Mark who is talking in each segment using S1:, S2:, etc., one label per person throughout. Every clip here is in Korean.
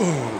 S1: 정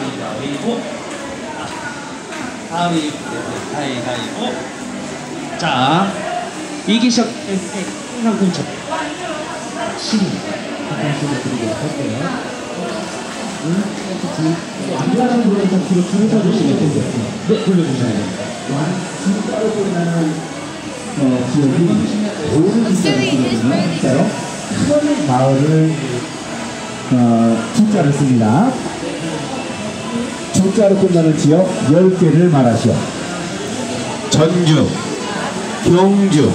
S2: 오이도는 되게
S3: 가위가위보 가위 가위가위보 자 이기석 상품 첫
S4: 시리 말씀을 드리도록 할게요. 안전한 부분에서 뒤로 줄여서 주시면 됩니다. 네, 돌려주셔야 됩니다. 진짜로 보이는 어, 지역이 오는 지역이거든요. 큰 마을을 어, 조자를 씁니다. 조자로 끝나는 지역 10개를 말하시오. 전주, 경주,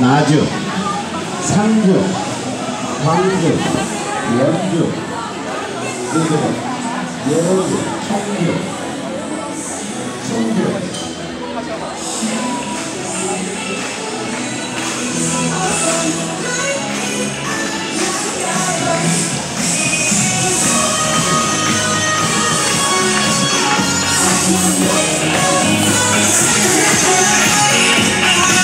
S4: 나주, 상주, 광주, 연주, 대전, 여주, 청주, 충주,